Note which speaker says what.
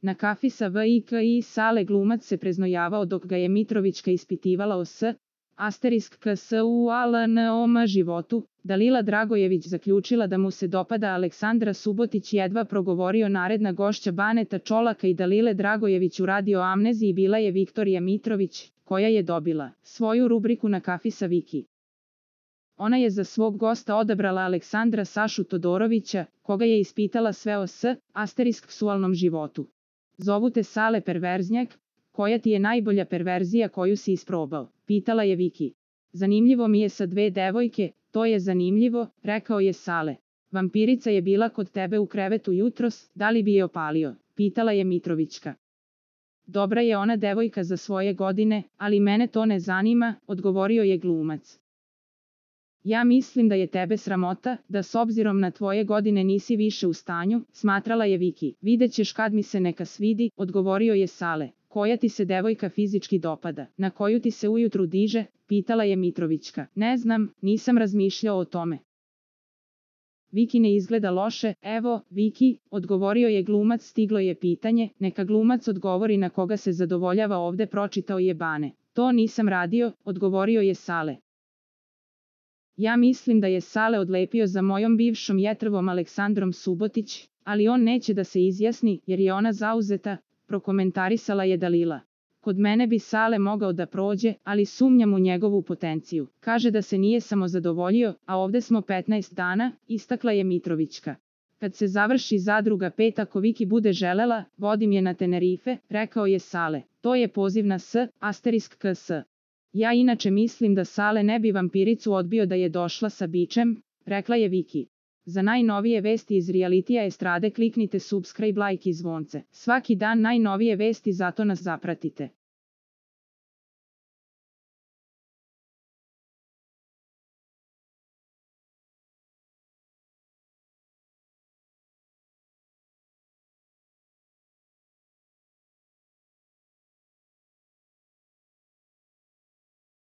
Speaker 1: Na kafi sa VIK i sale glumac se preznojavao dok ga je Mitrovićka ispitivala o s, asterisk KS u ALNOM životu, Dalila Dragojević zaključila da mu se dopada Aleksandra Subotić jedva progovorio naredna gošća Baneta Čolaka i Dalile Dragojević u radio Amneziji bila je Viktorija Mitrović, koja je dobila svoju rubriku na kafi sa Viki. Ona je za svog gosta odabrala Aleksandra Sašu Todorovića, koga je ispitala sve o s, asterisksualnom životu. Zovu te Sale Perverznjak, koja ti je najbolja perverzija koju si isprobao, pitala je Viki. Zanimljivo mi je sa dve devojke, to je zanimljivo, rekao je Sale. Vampirica je bila kod tebe u krevetu jutros, da li bi je opalio, pitala je Mitrovićka. Dobra je ona devojka za svoje godine, ali mene to ne zanima, odgovorio je glumac. Ja mislim da je tebe sramota, da s obzirom na tvoje godine nisi više u stanju, smatrala je Viki. Vidjet ćeš kad mi se neka svidi, odgovorio je Sale. Koja ti se devojka fizički dopada, na koju ti se ujutru diže, pitala je Mitrovićka. Ne znam, nisam razmišljao o tome. Viki ne izgleda loše, evo, Viki, odgovorio je glumac, stiglo je pitanje, neka glumac odgovori na koga se zadovoljava ovde pročitao je Bane. To nisam radio, odgovorio je Sale. Ja mislim da je Sale odlepio za mojom bivšom jetrvom Aleksandrom Subotić, ali on neće da se izjasni, jer je ona zauzeta, prokomentarisala je Dalila. Kod mene bi Sale mogao da prođe, ali sumnjam u njegovu potenciju. Kaže da se nije samo zadovoljio, a ovde smo 15 dana, istakla je Mitrovićka. Kad se završi zadruga pet ako Viki bude želela, vodim je na Tenerife, rekao je Sale. To je poziv na S, asterisk KS. Ja inače mislim da Sale ne bi vampiricu odbio da je došla sa bičem, rekla je Viki. Za najnovije vesti iz realitija estrade kliknite subscribe like i zvonce. Svaki dan najnovije vesti zato nas zapratite.